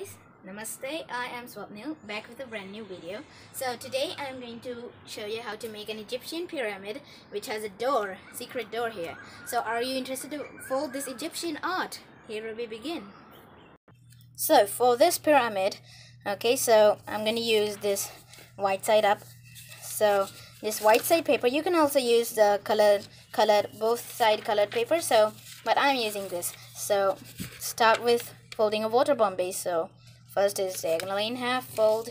guys. Namaste i am swapnil back with a brand new video. So today i'm going to show you how to make an egyptian pyramid which has a door secret door here. So are you interested to fold this egyptian art? Here we begin. So for this pyramid okay so i'm going to use this white side up. So this white side paper you can also use the colored colored both side colored paper so but i'm using this. So start with folding a water bomb base so first is diagonally in half fold.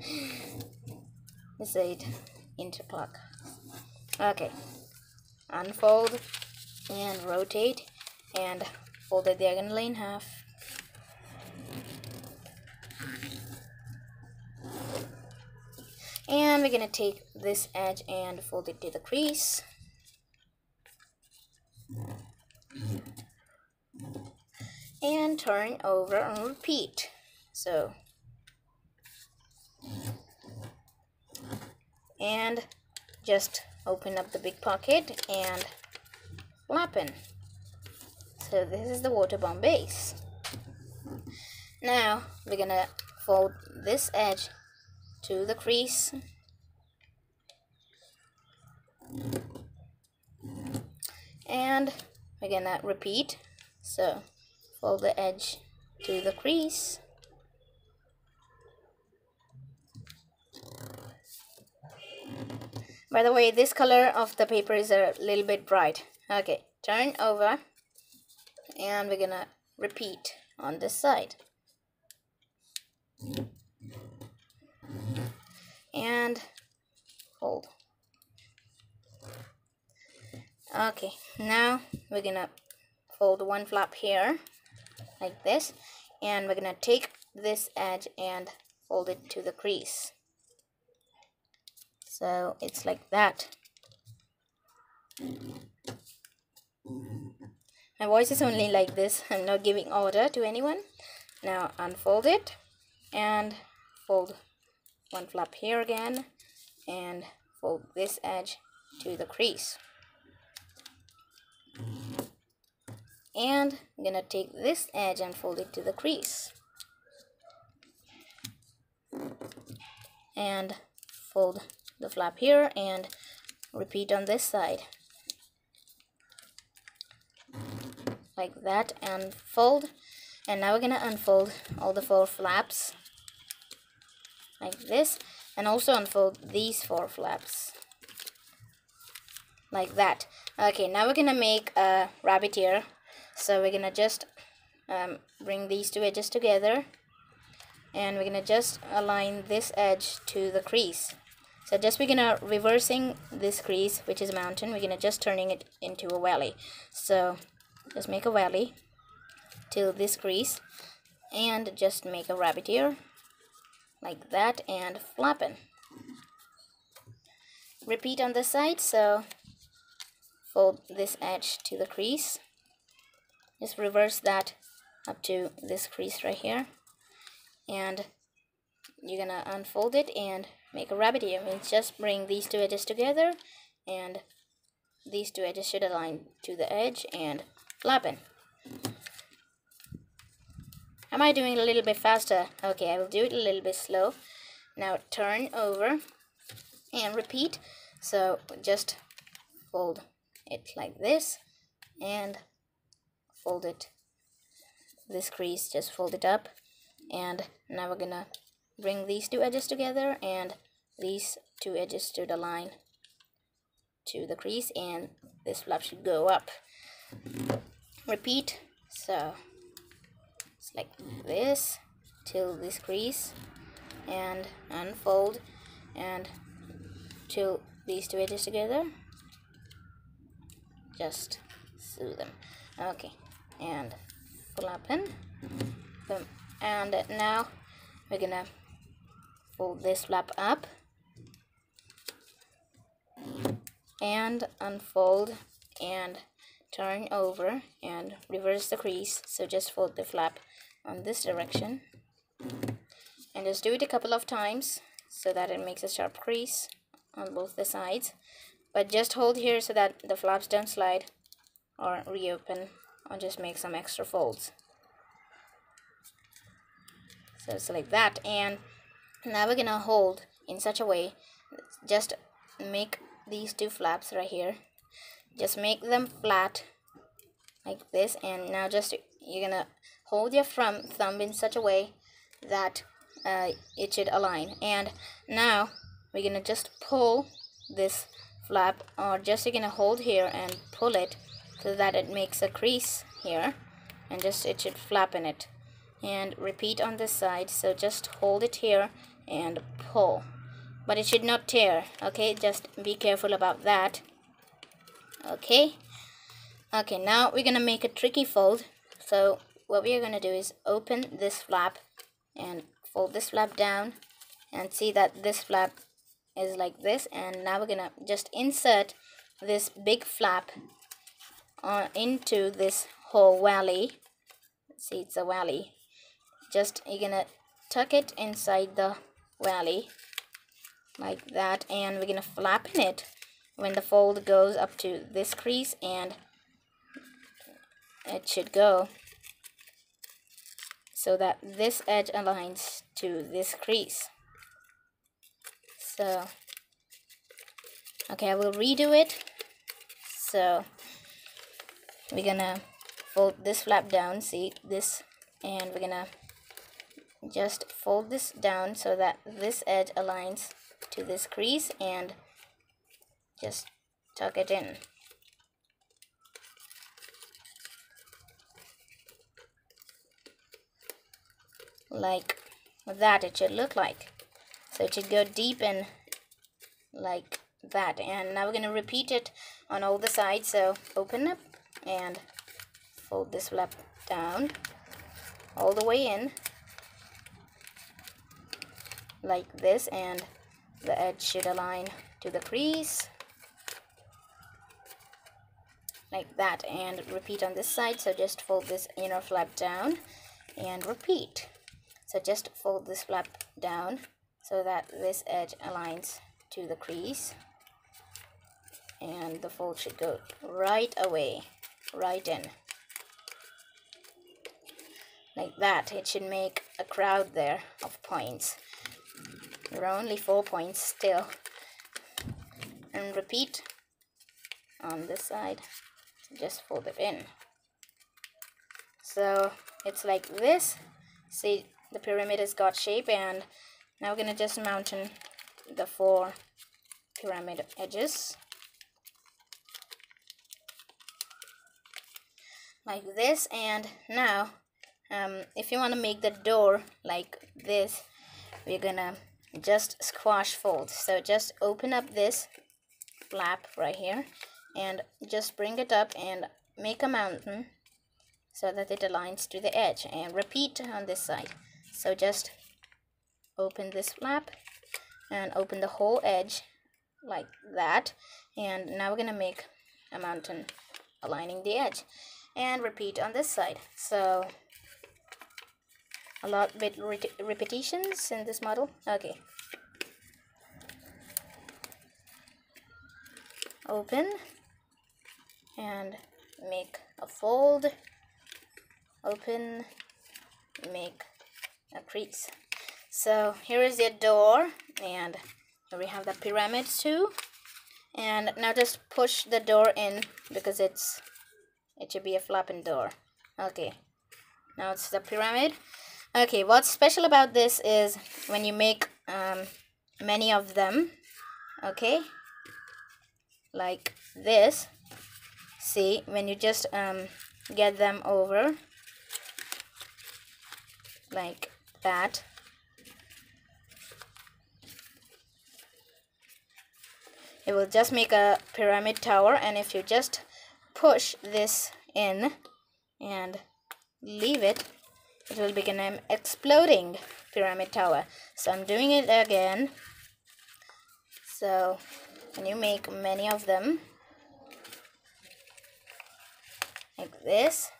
This side interlock okay. Unfold and rotate and fold it diagonally in half. And we're gonna take this edge and fold it to the crease and turn over and repeat. So and just open up the big pocket and flappen so this is the water bomb base. Now we're gonna fold this edge to the crease. And we're gonna repeat. So fold the edge to the crease. By the way this color of the paper is a little bit bright. Okay turn over and we're gonna repeat on this side. And hold. Okay now we're gonna fold one flap here like this. And we're gonna take this edge and fold it to the crease. So it's like that. My voice is only like this. I'm not giving order to anyone. Now unfold it and fold one flap here again and fold this edge to the crease and I'm gonna take this edge and fold it to the crease. And fold the flap here and repeat on this side. Like that and fold. And now we're gonna unfold all the four flaps like this and also unfold these four flaps like that. Okay now we're gonna make a rabbit ear so we're gonna just um, bring these two edges together. And we're gonna just align this edge to the crease. So just we're gonna reversing this crease which is a mountain we're gonna just turning it into a valley. So just make a valley to this crease and just make a rabbit ear like that and flapping repeat on this side so fold this edge to the crease just reverse that up to this crease right here. And you're gonna unfold it and make a rabbit ear. Means just bring these two edges together and these two edges should align to the edge and flapping am I doing a little bit faster? Okay I will do it a little bit slow. Now turn over and repeat. So just fold it like this and fold it. This crease just fold it up. And now we're gonna bring these two edges together and these two edges to the line to the crease and this flap should go up. Repeat. So it's like this till this crease and unfold and till these two edges together. Just sew them. Okay and flapping boom and now we're gonna fold this flap up and unfold and turn over and reverse the crease. So just fold the flap on this direction. And just do it a couple of times so that it makes a sharp crease on both the sides. But just hold here so that the flaps don't slide or reopen or just make some extra folds. So it's like that and now we're gonna hold in such a way just make these two flaps right here. Just make them flat like this and now just you're gonna hold your thumb in such a way that uh, it should align. And now we're gonna just pull this flap or just you're gonna hold here and pull it so that it makes a crease here and just it should flap in it. And repeat on this side so just hold it here and pull. But it should not tear okay? Just be careful about that okay? Okay now we're gonna make a tricky fold. So what we are gonna do is open this flap and fold this flap down and see that this flap is like this. And now we're gonna just insert this big flap into this whole valley. See it's a valley. Just you're gonna tuck it inside the valley like that and we're gonna flap in it. When the fold goes up to this crease and it should go. So that this edge aligns to this crease. So okay I will redo it. So we're gonna fold this flap down see this and we're gonna just fold this down so that this edge aligns to this crease and just tuck it in. Like that it should look like. So it should go deep in like that. And now we're going to repeat it on all the sides so open up and fold this flap down all the way in like this and the edge should align to the crease like that. And repeat on this side so just fold this inner flap down and repeat. So just fold this flap down so that this edge aligns to the crease and the fold should go right away right in. Like that it should make a crowd there of points. There are only four points still. And repeat on this side just fold it in. So it's like this. See the pyramid has got shape and now we're gonna just mountain the four pyramid edges like this and now um, if you want to make the door like this we're gonna just squash fold. So just open up this flap right here and just bring it up and make a mountain so that it aligns to the edge. And repeat on this side. So just open this flap and open the whole edge like that. And now we're gonna make a mountain aligning the edge and repeat on this side so a lot bit re repetitions in this model? Okay. Open and make a fold. Open make a crease. So here is the door and here we have the pyramid too. And now just push the door in because it's it should be a flapping door. Okay. Now it's the pyramid. Okay what's special about this is when you make um, many of them okay? Like this. See when you just um, get them over like that. It will just make a pyramid tower and if you just push this in and leave it. It will become an exploding pyramid tower. So I'm doing it again. So when you make many of them? Like this.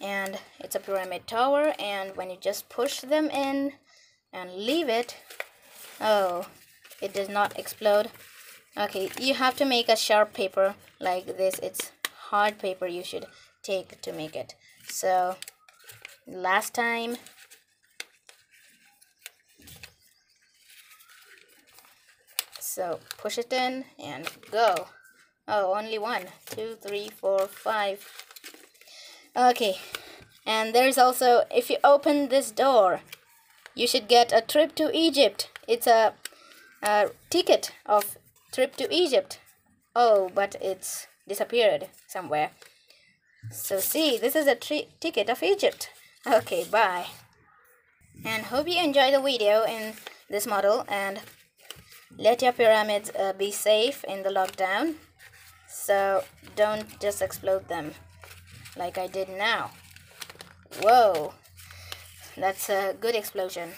And it's a pyramid tower and when you just push them in and leave it oh it does not explode okay you have to make a sharp paper like this. It's hard paper you should take to make it. So last time so push it in and go. Oh only one two three four five. Okay and there's also if you open this door you should get a trip to egypt. It's a, a ticket of trip to Egypt. Oh, but it's disappeared somewhere. So see, this is a ticket of Egypt. Okay, bye. And hope you enjoy the video in this model and let your pyramids uh, be safe in the lockdown. So don't just explode them like I did now. Whoa, that's a good explosion.